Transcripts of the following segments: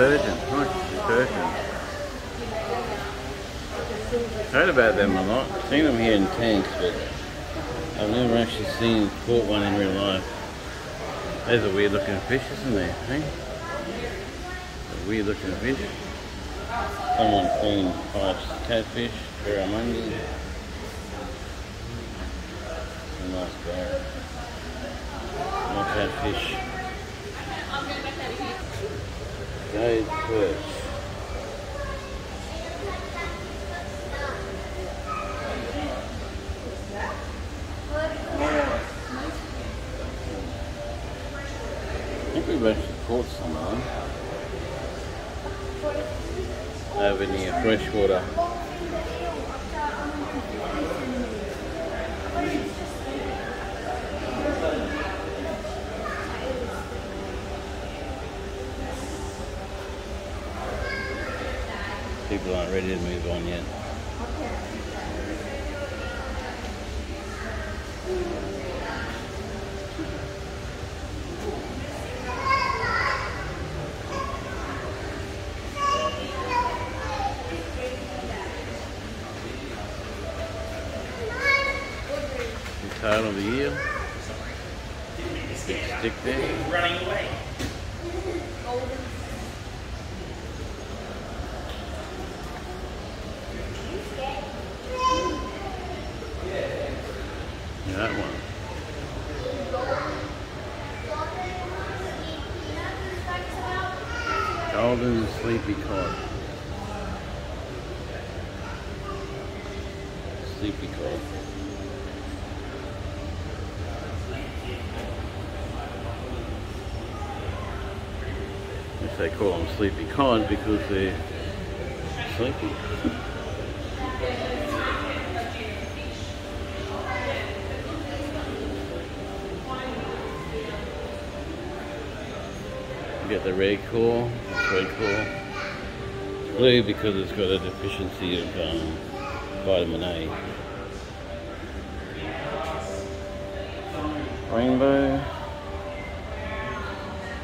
detergent. Nice detergent. Heard about them a lot. Seen them here in tanks, but I've never actually seen caught one in real life. There's a weird looking fish, isn't there? Hey? A weird looking fish. Someone clean pipes catfish, barramundi. Nice barrel. More catfish. Jade perch. I think we've actually caught some of them. Over near freshwater. People aren't ready to move on yet. Of the. Big stick there. running away. Yeah, that one. Golden sleepy cod. Sleepy cod. If sleepy cod because they're sleepy. Get the red claw, that's red claw. Blue because it's got a deficiency of um, vitamin A. Rainbow.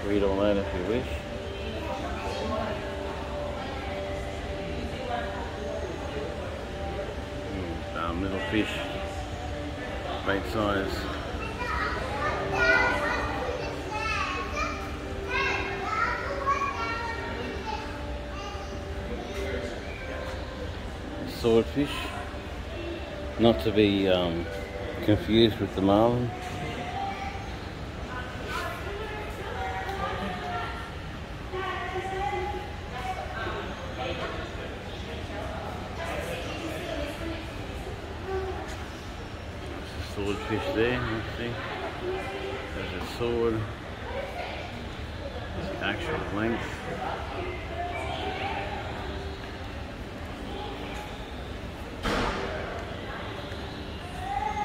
Read all that if you wish. Mm, um, little fish, bait size. Swordfish, not to be um, confused with the marlin. There's a swordfish there, let's see. There's a sword, the actual length.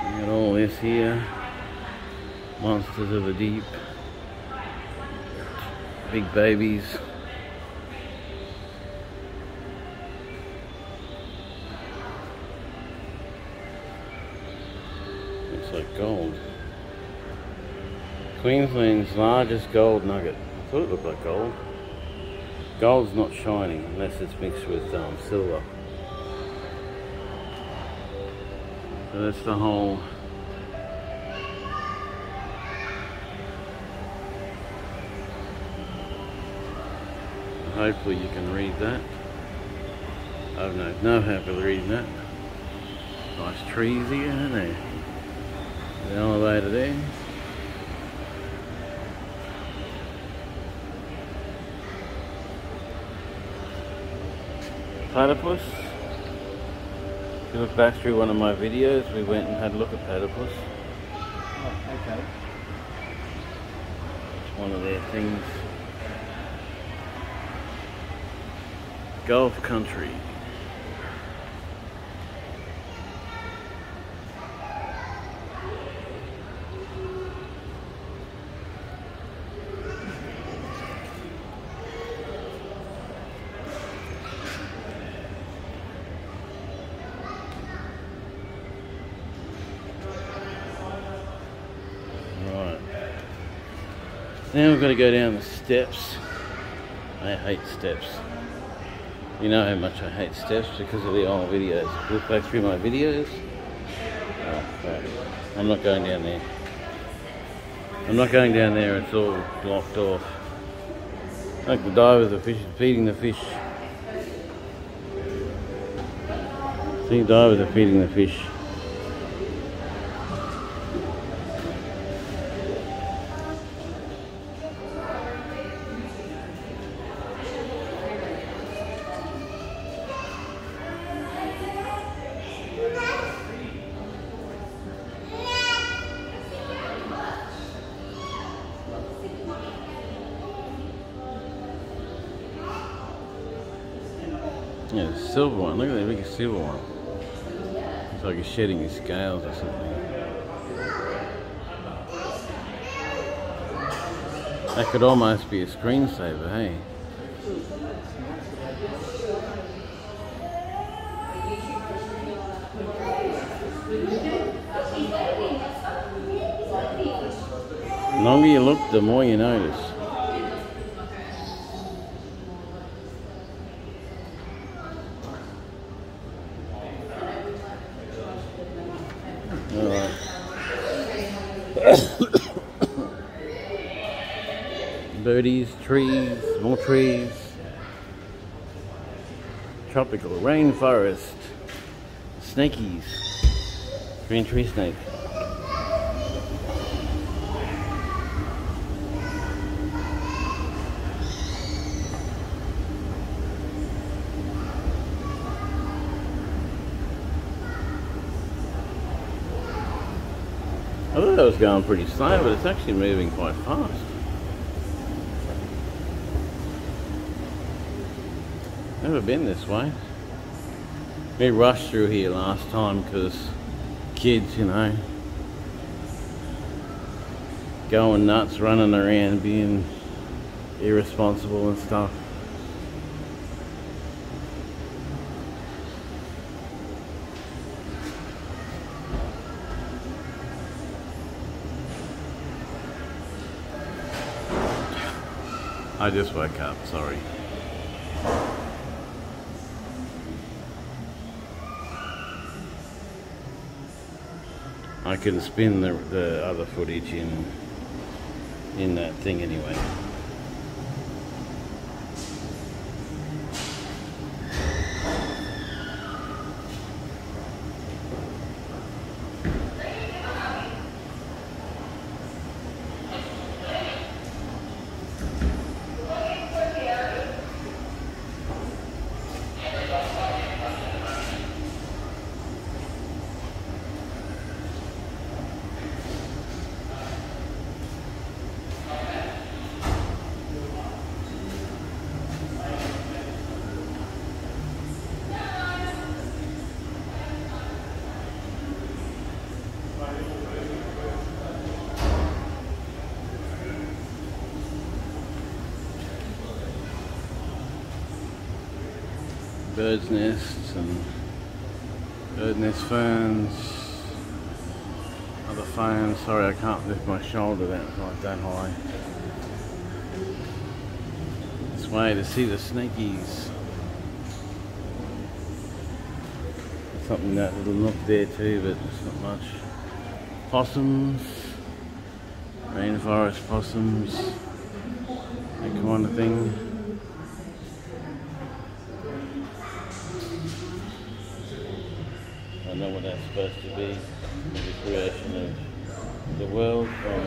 We got all this here. Monsters of the deep. Big babies. Looks like gold. Queensland's largest gold nugget. I thought it looked like gold. Gold's not shining unless it's mixed with um, silver. So that's the whole Hopefully you can read that. I've no, no hope of reading that. Nice trees here, aren't they? The elevator there. Platypus. If you look back through one of my videos, we went and had a look at platypus. Oh, okay. It's one of their things. Gulf country. Right. Now we're going to go down the steps I hate steps. You know how much I hate steps because of the old videos. Look back through my videos. Oh. I'm not going down there. I'm not going down there, it's all blocked off. Like the divers are fish, feeding the fish. See, divers are feeding the fish. Yeah, the silver one. Look at that big silver one. It's like he's shedding his scales or something. That could almost be a screensaver, hey? The longer you look, the more you notice. Alright. Trees, more trees. Tropical rainforest. Snakies. Green tree snake. I thought it was going pretty slow, but it's actually moving quite fast. Never been this way. We rushed through here last time because kids, you know, going nuts, running around, being irresponsible and stuff. I just woke up, sorry. I can spin the, the other footage in in that thing anyway. Other ferns. Sorry, I can't lift my shoulder that like that high. This way to see the snakies. Something that little nook there too, but it's not much. Possums, rainforest possums, that kind of thing. I know what that's supposed to be. Creation of the world from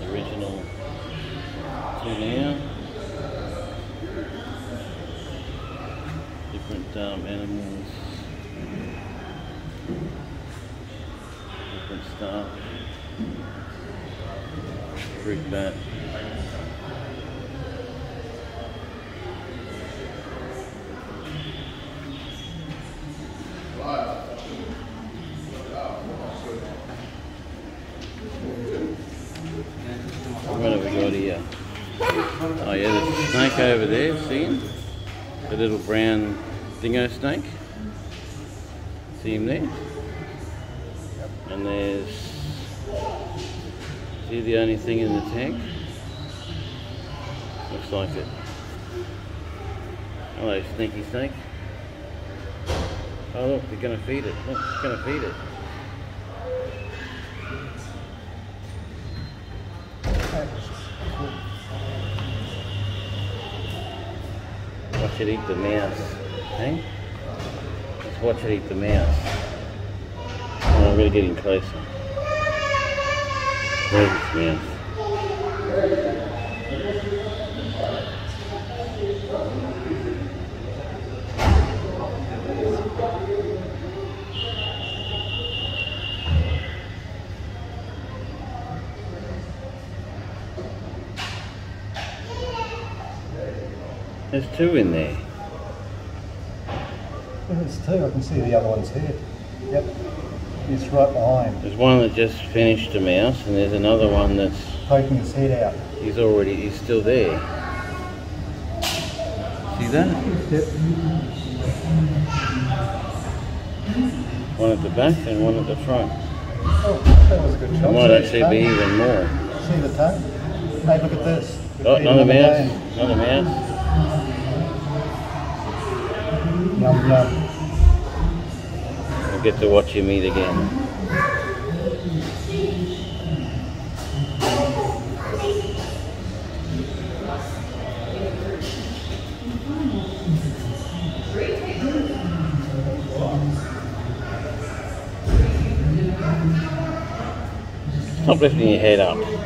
the original to now. Different um, animals, different stuff. Fruit bat. What have we got here? Oh yeah, there's a snake over there, see him? The little brown dingo snake. See him there? And there's... See the only thing in the tank? Looks like it. Hello, sneaky snake. Oh look, they're gonna feed it. Look, it's gonna feed it. Watch it eat the mouse. Hey? Just watch it eat the mouse. Oh, I'm really getting closer. Where's this mouse? There's two in there. There's two. I can see the other one's head. Yep. It's right behind, There's one that just finished a mouse, and there's another one that's poking his head out. he's already he's still there. See that? Yep. One at the back and one at the front. Oh, that was a good shot. might actually be even more. See the tongue? Hey, look at this. Oh, another mouse. Another mouse. Yum yum. We'll get to watch him eat again. Stop lifting your head up.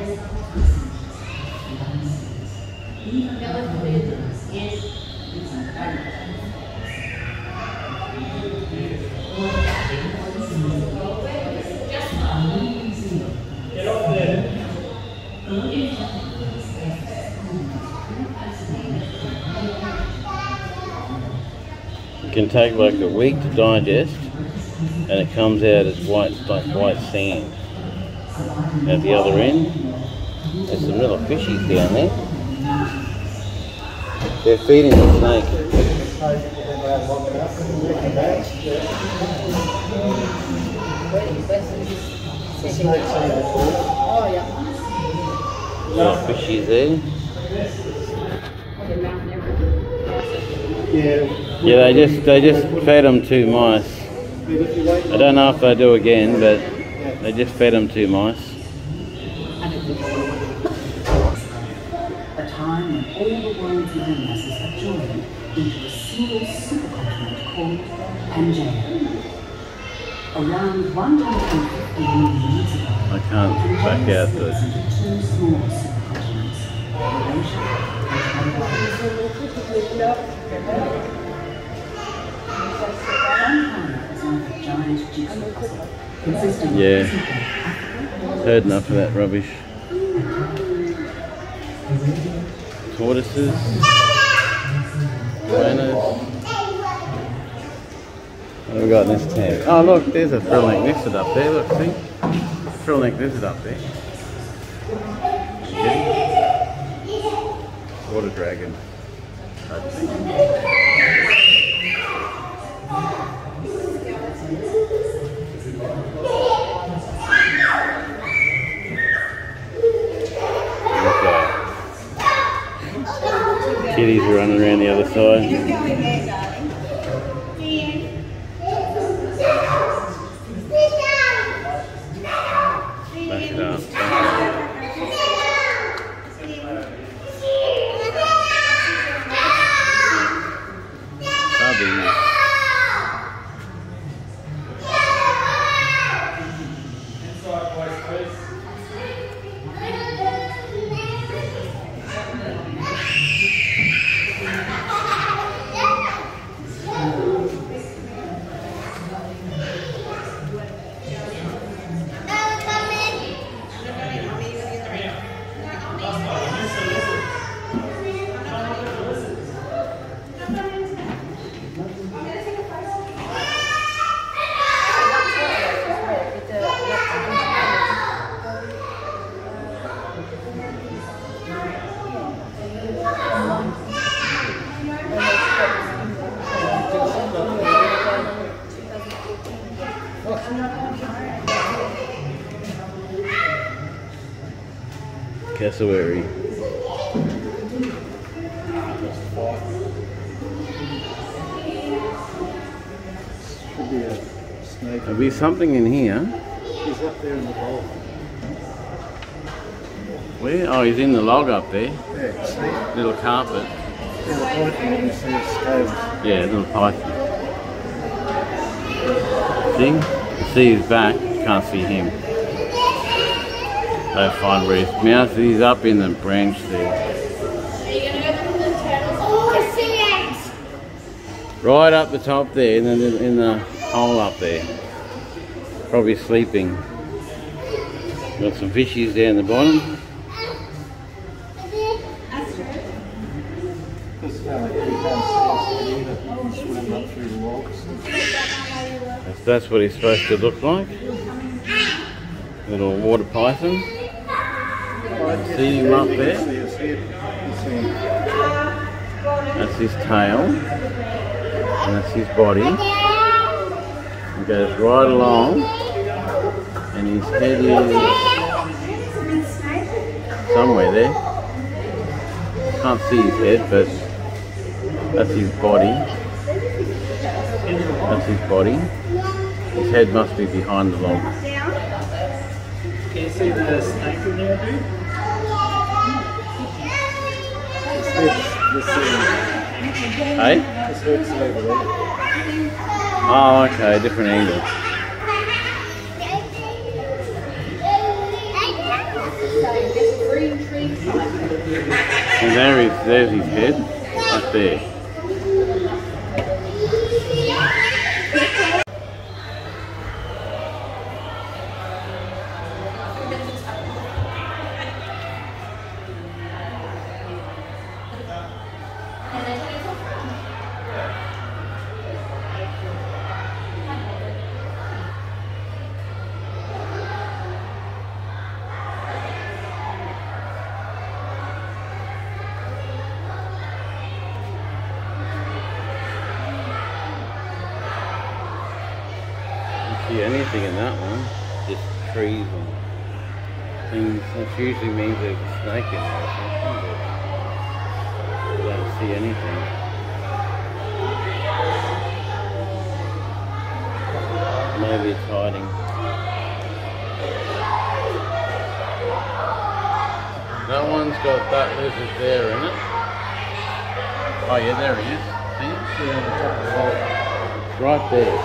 Take like a week to digest, and it comes out as white, like white sand. At the other end, there's some little fishies down there. They're feeding the snake. Oh, yeah. Little fishies there. Yeah. Yeah, they just they just fed them two mice. I don't know if they do again, but they just fed them two mice. A time when all the world's landmasses have joined into a single supercontinent called Pangea. Around 150 million years ago, I can't back out the. two small supercontinents, Laurasia and Gondwana. Yeah. Heard enough of that rubbish. Tortoises, rhinos. What have we got in this tank? Oh look, there's a frill neck lizard up there. Look, see? Frill neck lizard up there. Water dragon. Kitties running around the other side. Back it up. Back it up. Bubbies. Cassowary. There'll be something in here. He's up there in the bowl. Where? Oh, he's in the log up there. Yeah, see? Little carpet. There's a point you see scales. Yeah, little python. See? You see his back, can't see him. They'll find where his mouth is up in the branch there. Right up the top there, in the, in the hole up there. Probably sleeping. Got some fishies down the bottom. Logs. That's, what he's supposed to look like. Little water python. See him up there? That's his tail. And that's his body. He goes right along. And his head is somewhere there. Can't see his head, but that's his body. That's his body. His head must be behind the log. Can you see the snake in there, dude? His this. Hey? His head's over there. Oh, okay, different angle. And there is, there's his head, up there. Maybe it's hiding. That one's got that lizard there in it. Oh yeah, there he is. See? See on the top of the. It's right there.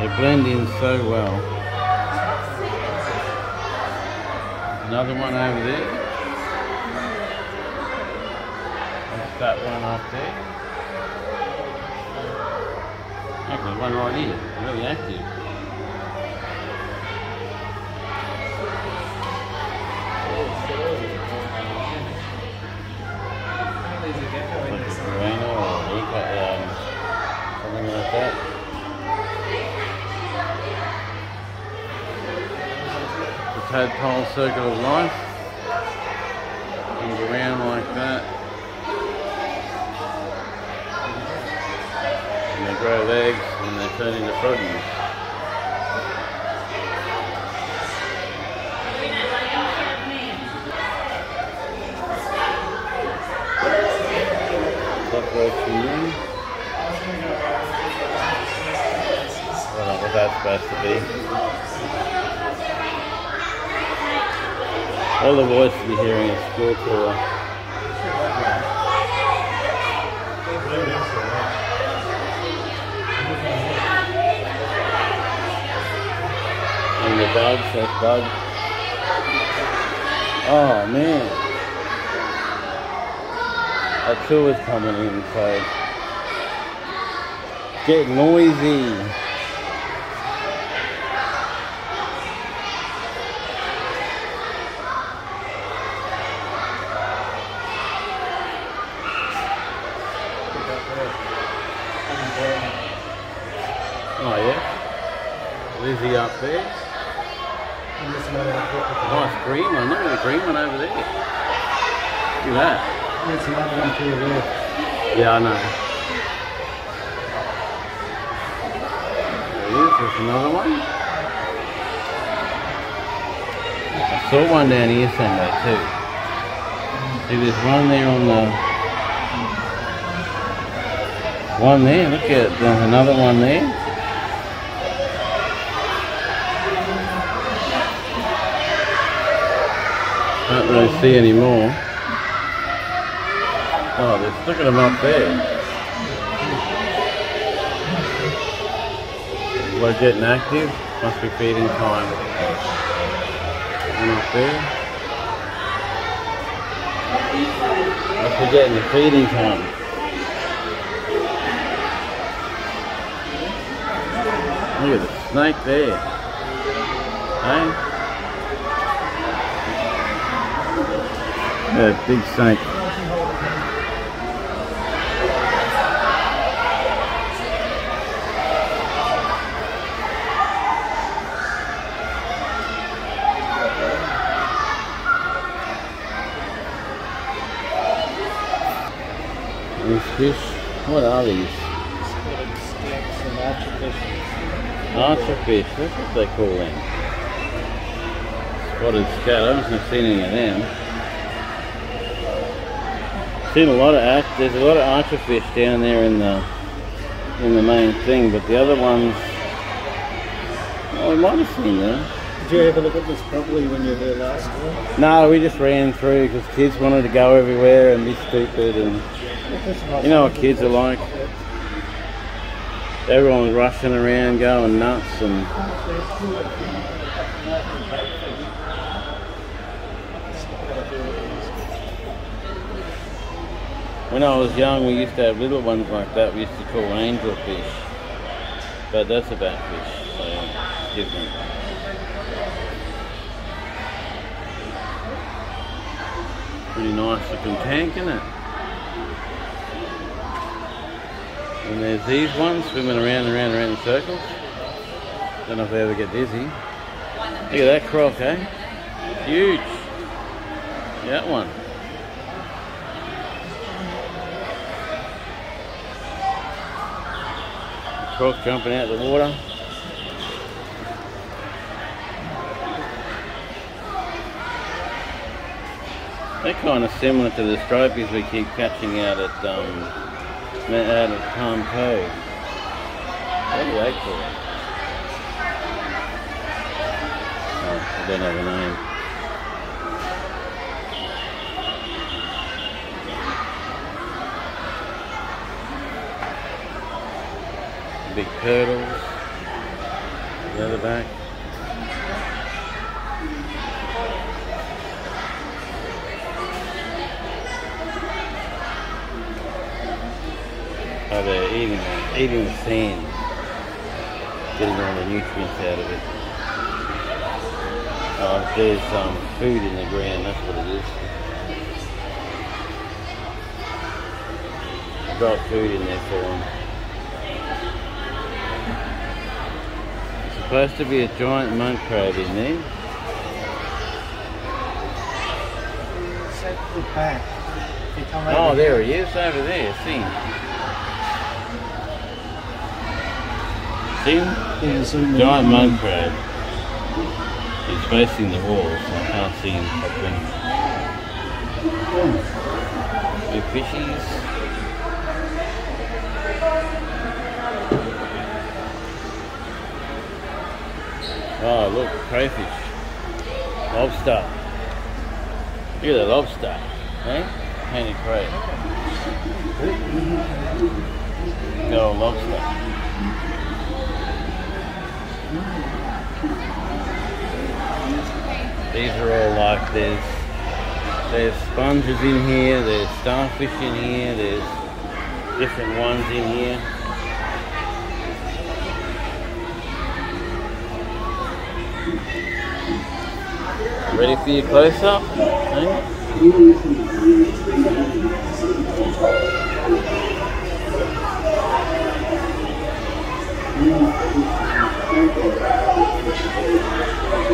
They blend in so well. Another one over there. That's that one up there. Actually, one here. Really active. Like a piranha or something like that. The tadpole circle of life. Comes around like that. And they grow legs and they turn into froggies. Cockroach human. I what that's supposed to be. All the voices you're hearing is school tour. And the dog bug. Oh man. A tour's coming in, so get noisy. Oh yeah. Lizzie up there. And this another one put with Nice green one. Look at the green one over there. Look at that. the- There's another one to your left. Yeah, I know. There he. There's another one. I saw one down here somewhere too. See, there's one there on the One there, look at there's another one there. Can't really see any more. Oh, there's, look at them up there. What, getting active? Must be feeding time. Up there. Must be getting the feeding time. Look at the snake there. Hey? Yeah, big snake. Fish, what are these? Spotted skinks and archerfish. Archerfish, that's what they call them. Spotted scat, I haven't seen any of them. Seen a lot of arch, there's a lot of archerfish down there in the in the main thing, but the other ones, oh, we might have seen them. Did you have a look at this properly when you were there last time? No, we just ran through because kids wanted to go everywhere and be stupid, and you know what kids are like. Everyone's rushing around, going nuts, and When I was young, we used to have little ones like that. We used to call angelfish, but that's a bad fish, so it's different. Pretty nice looking tank, isn't it? And there's these ones swimming around and around and around in circles. Don't know if they ever get dizzy. Look at that croc, eh? Huge. That one. Croc jumping out of the water. They're kind of similar to the stripies we keep catching out at um, out at Palm Cove. What do they call it? Oh, I don't have a name. Big turtles. Leatherback. Oh, they're eating, eating the sand. Getting all the nutrients out of it. Oh, there's um, food in the ground, that's what it is. I've Got food in there for them. supposed to be a giant mud crab in there. Set the back. If you come Oh, there he is, over there, see him. See him? Yeah. Giant mud crab. He's facing the wall, so I can't see him properly. Big fishies. Oh, look, crayfish. Lobster. Look at that lobster. Eh? Painted crab. Good old lobster. These are all like there's there's sponges in here, there's starfish in here, there's different ones in here. Ready for your close up?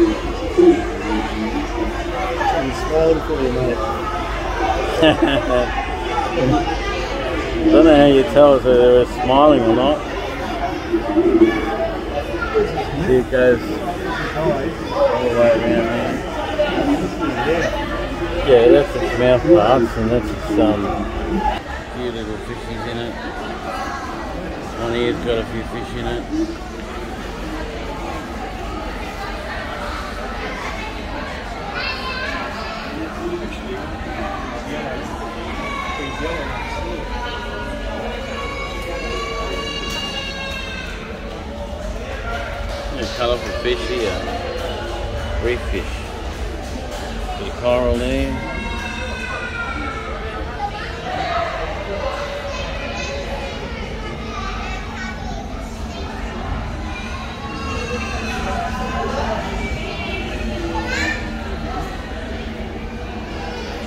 Eh? I'm smiling for you, mate. Don't know how you tell if they were smiling or not. See it goes all the way around there. Yeah, that's its mouth parts and that's its um few little fishies in it. one here's got a few fish in it. Yeah, colourful fish here. Reef fish. Bit of coral there.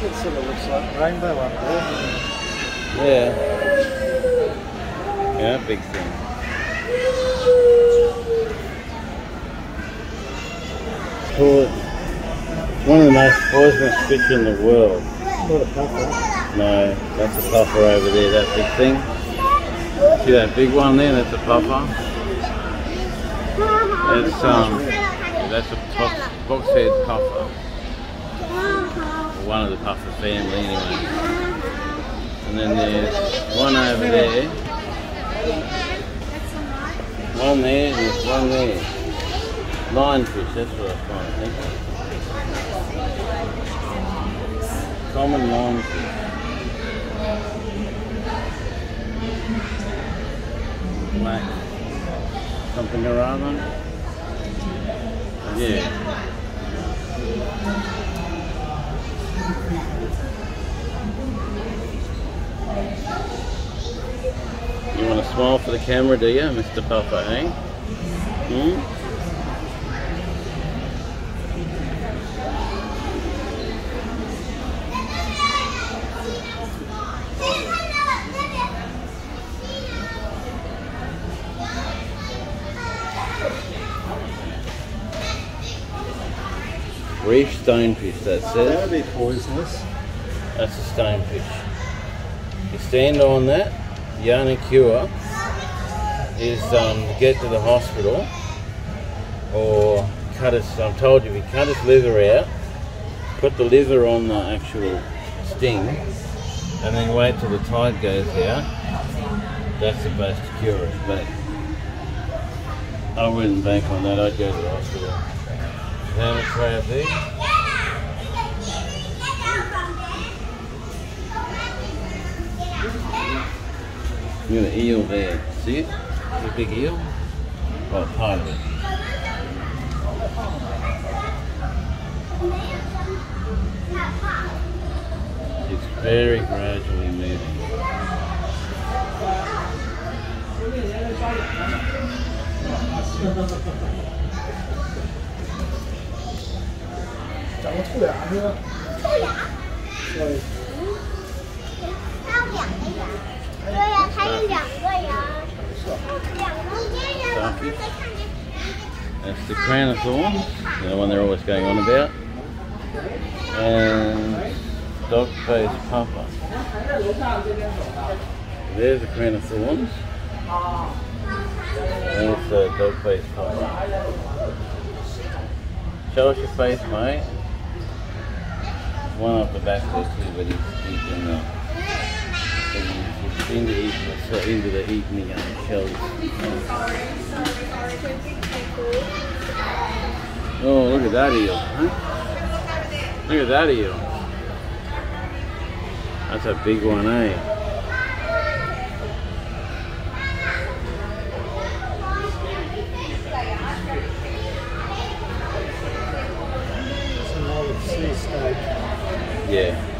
It sort of looks like rainbow up there. Yeah. Yeah, big thing. Call it one of the most poisonous fish in the world. No, that's a puffer over there, that big thing. See that big one there? That's a puffer. That's um, that's a box, puffer. One of the puffer family anyway. And then there's one over there. One there, and there's one there. Lionfish, that's what I was trying to think of. Common lionfish. Black something or other. Yeah. You want to smile for the camera, do you, Mr. Puffer, eh? Hmm? Stonefish, that That says. would be poisonous. That's a stonefish. You stand on that, the only cure is um, to get to the hospital or cut his, I'm told you, if you cut his liver out, put the liver on the actual sting and then wait till the tide goes out, that's the best cure it. But I wouldn't bank on that, I'd go to the hospital. Have a tray of these. Look at the eel there. See it? The big eel? Well, oh, part of it. It's very gradually moving. That's the of thorns, the one they're always going on about. And dog face puffer. There's the crown of thorns. There's the dog face puffer. Show us your face, mate. One up the back there too, but he's, he's in. Into the, so into the the um, shells. Oh, look at that eel, huh? Look at that eel. That's a big one, eh? Yeah.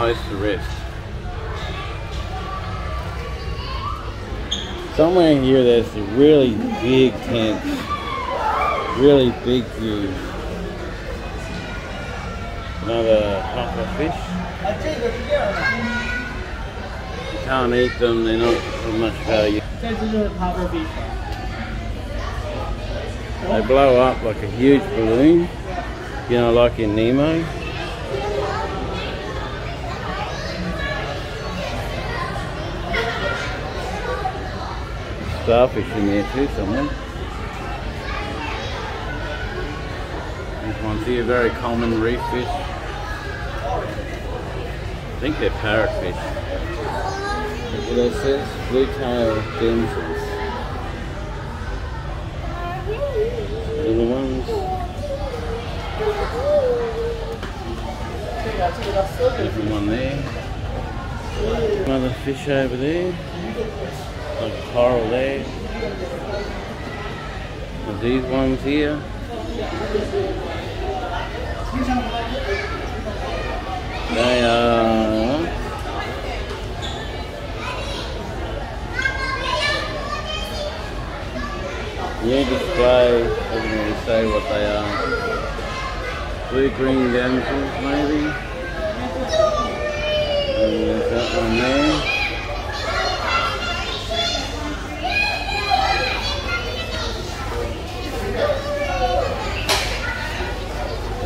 ties the wrist. Somewhere in here there's a really big tent. Really big view. Another hopper fish. You can't eat them, they're not of much value. They blow up like a huge balloon, you know, like in Nemo. Starfish in there too, somewhere. This one's here, very common reef fish. I think they're parrotfish. Look what it says, blue tail damsels. Little ones. Different one there. Another fish over there. Like. And these ones here. They uh, are new display, doesn't really say what they are. Blue green damsels maybe. And there's that one there.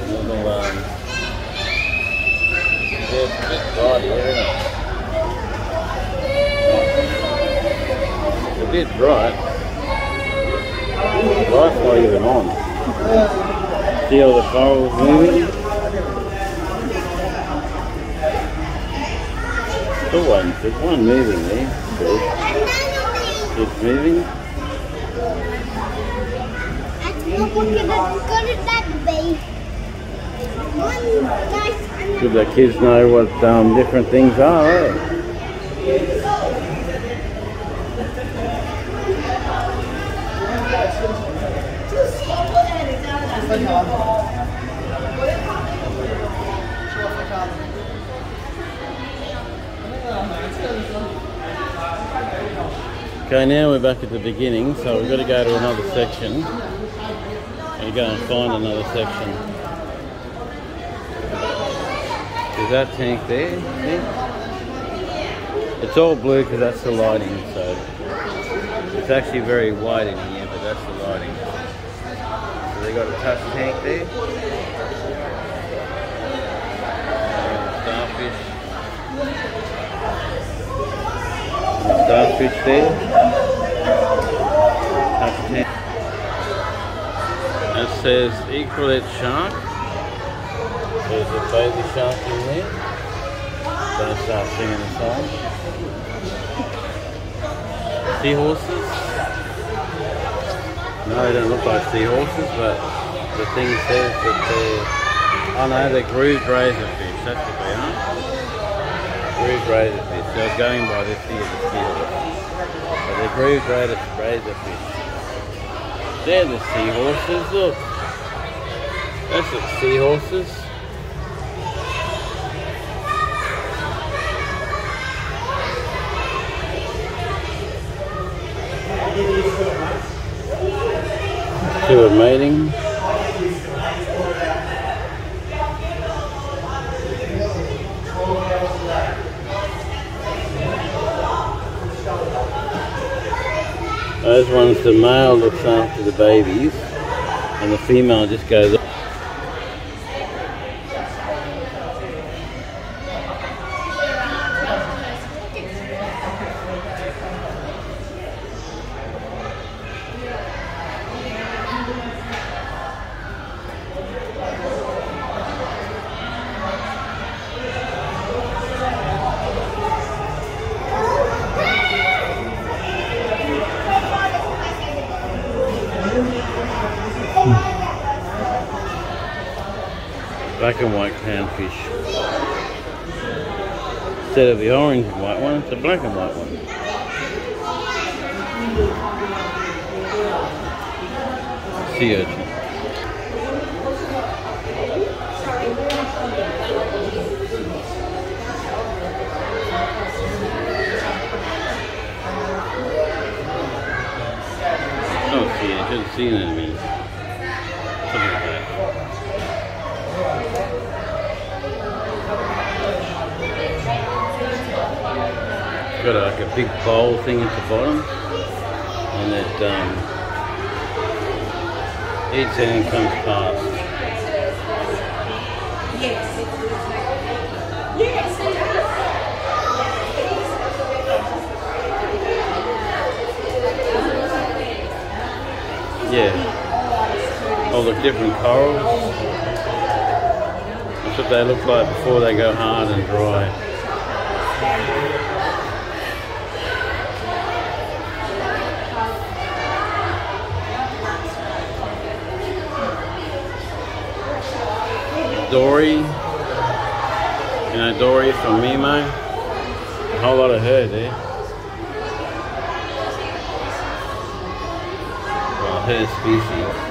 Little um yeah, it's a bit bright here, isn't it? Bright. Light's not even on. See all the corals moving? Still one, there's one moving there. It's moving. Should the kids know what um, different things are, eh? Okay, now we're back at the beginning, so we've got to go to another section. And go and find another section. Is that tank there? See? It's all blue because that's the lighting, so it's actually very white in here, but that's the lighting. Got a touch tank there. Starfish. Starfish there. Touch tank. It says epaulette shark. There's a baby shark in there. Gonna start singing a song. Seahorses. No, they don't look like seahorses, but the thing says that they're. Oh no, they're grooved razorfish. That's what they are. Grooved razorfish. Was going by this here, the seahorse. But they're grooved razor- razorfish. They're the seahorses, look. That's the seahorses. Two are mating. Those ones, the male looks after the babies, and the female just goes. Black and white clownfish. Instead of the orange and white one, it's a black and white one. Sea urchin. Oh, sea urchin, sea anemone. Something like that. Got a, like a big bowl thing at the bottom and it um, eats and comes past. Yeah. All the different corals. That's what they look like before they go hard and dry. Dory. You know Dory from Nemo? A whole lot of her there. Well, her species.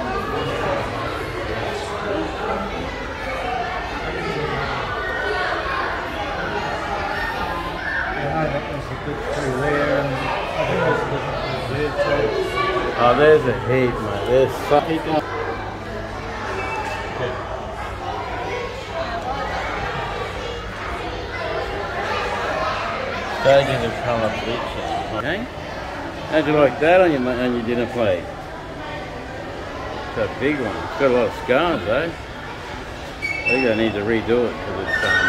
Think there's a and I think there's a of colour bleaching. Okay? How'd you like that on your on your dinner plate? It's a big one. It's got a lot of scars though. I think I need to redo it because it's um,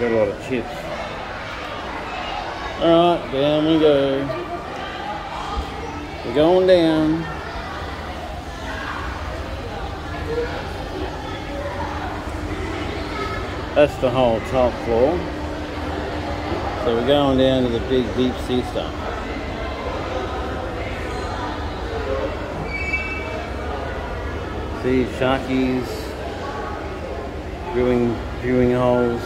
got a lot of chips. Alright, down we go. We're going down. That's the whole top floor. So we're going down to the big deep sea stuff. See sharkies, viewing viewing holes.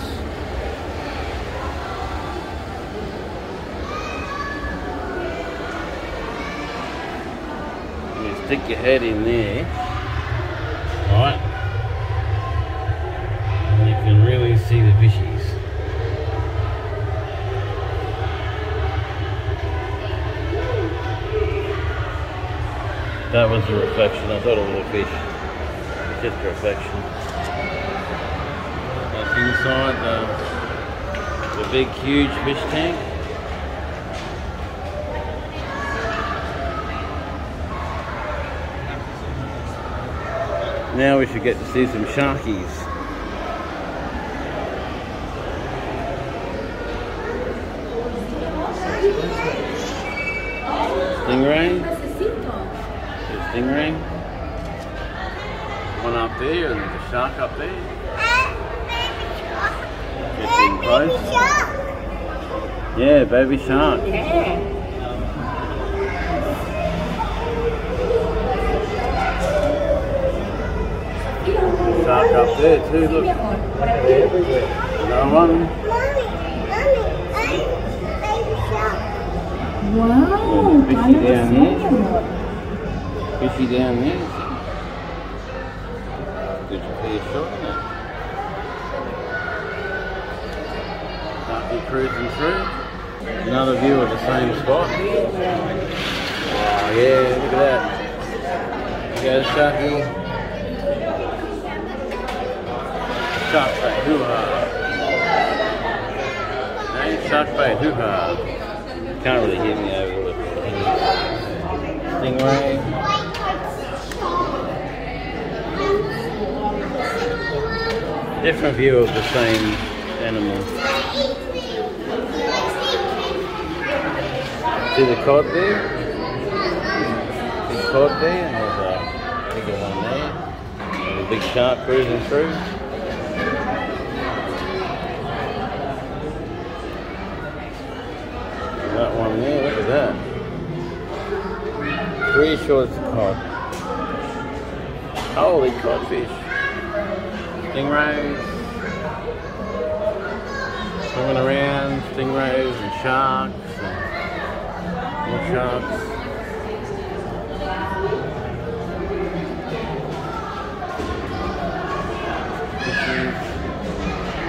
You stick your head in there, right? And you can really see the fishies. Was a reflection. I thought a fish. It's just a reflection. That's inside the, the big, huge fish tank. Now we should get to see some sharkies. Stingray? There's a stingray. One up there and there's a shark up there. Get in close. Yeah, baby shark. Shark up there too, look. Another one. Wow, Fishy down the here. salmon. Fishy down there. Good clear shot, isn't it? Sharky cruising through. Another view of the same spot. Oh yeah, look at that. There goes Sharky. Shark Bay, hoo-ha. Hey, Shark Bay, hoo-ha. Can't really hear me over the stingray. Different view of the same animal. See the cod there? Big cod there, and there's a bigger one there. And a big shark cruising through. That one there, look at that. Three shorts of cod. Holy codfish. Stingrays. Swimming around, stingrays and sharks sharks.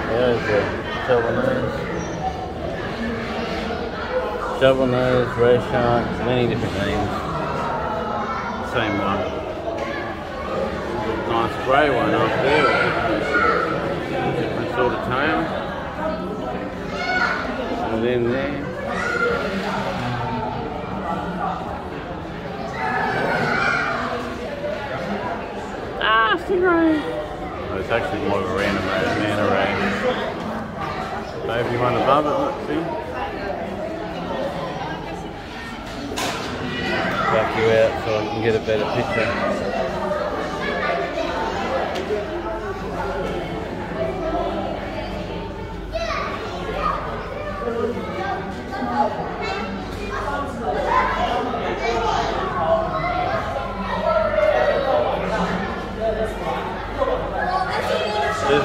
There's the shovel nose. Shovel nose, ray shark, many different names. Same one. Nice grey one up there. Different sort of tail. And then there. Stingray. Oh, it's actually more of a random manta ray. Maybe one above it, look, see? back you out so I can get a better picture.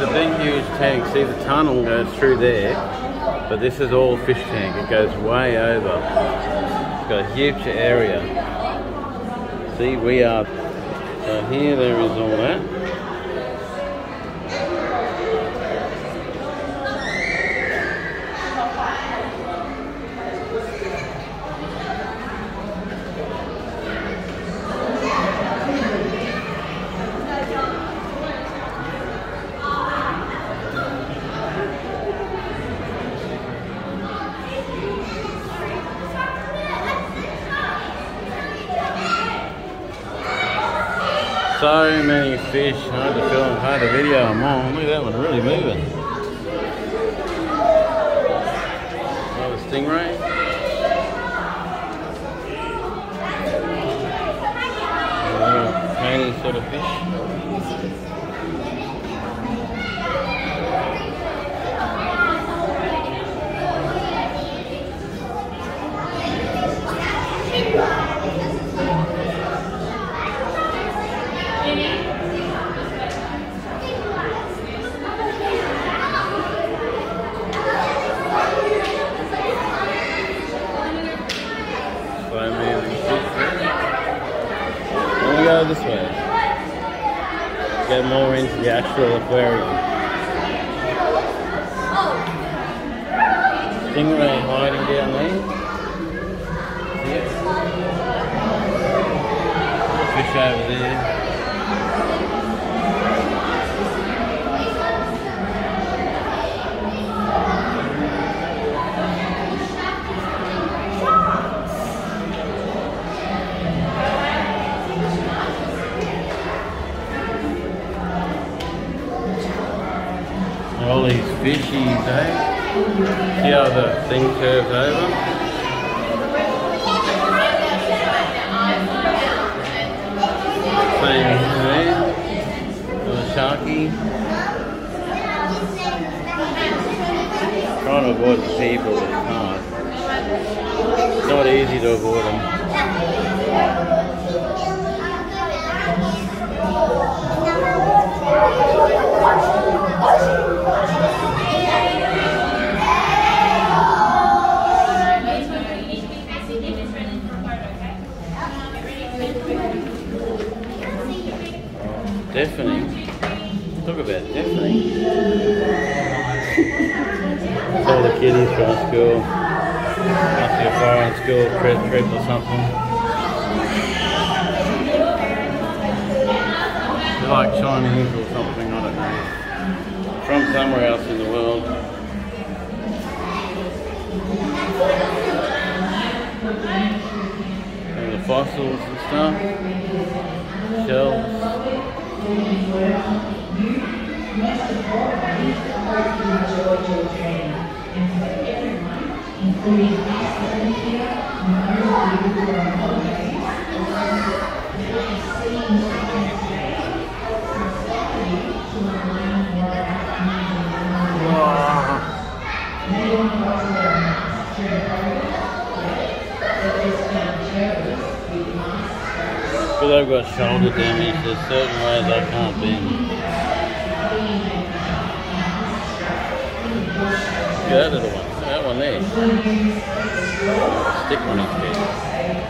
Tank. See the tunnel goes through there, but this is all fish tank. It goes way over. It's got a huge area. See, we are. So here there is all that. So many fish, hard to film, hard to video them on. Look at that one, really moving. Another stingray. Tiny sort of fish.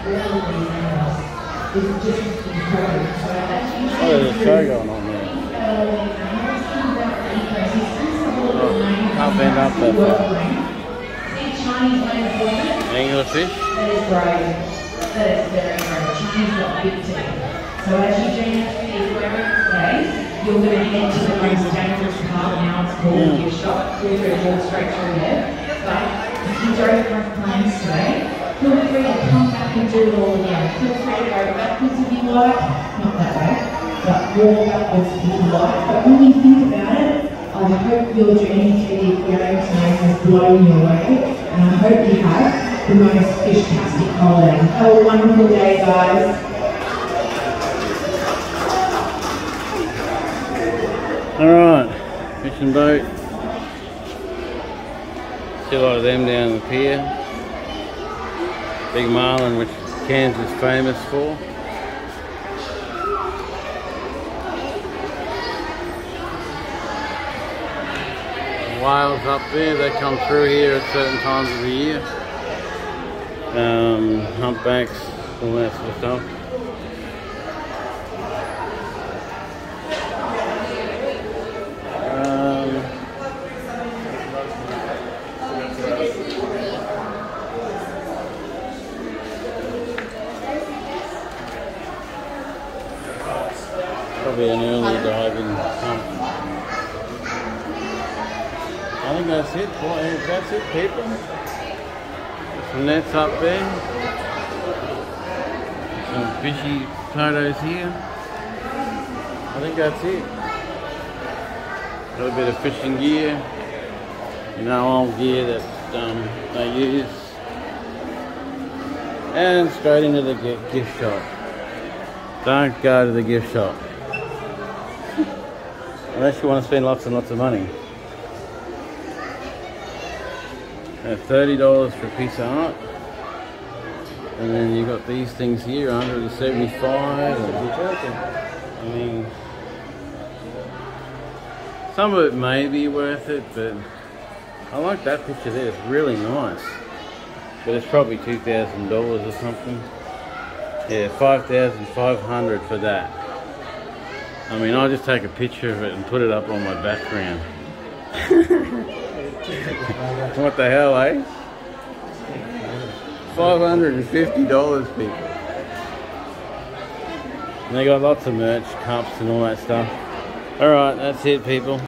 Oh, there's a show going on there. Oh, can't bend up that far. Anglerfish? that it's very hard. Chinese not big to. So as you journey through the aquarium today, you're going to head to the most dangerous part now. It's called Mm. your shop. Through through, walk straight through there. But if you don't have plans today, feel free to come back and do it all again. Feel free to go backwards if you like. Not that way, but walk backwards if you like. But when you think about it, I hope your journey through the aquarium today has blown you away, and I hope you have the most fish-tastic holiday. Have a wonderful day, guys. Alright, fishing boat. See a lot of them down the pier. Big marlin, which Cairns is famous for. whales up there. They come through here at certain times of the year. Um, humpbacks, all that sort of stuff. Probably an early diving pump. I think that's it. boy. That's it, people. Some nets up there. Some fishy photos here. I think that's it. A little bit of fishing gear. You know, old gear that um, they use. And straight into the gift shop. Don't go to the gift shop. Unless you want to spend lots and lots of money. At $30 for a piece of art. And then you've got these things here, 175 and, I mean, some of it may be worth it, but I like that picture there. It's really nice. But it's probably $2,000 or something. Yeah, 5500 for that. I mean, I'll just take a picture of it and put it up on my background. what the hell, eh? $550 people. And they got lots of merch, cups and all that stuff. Alright, that's it people.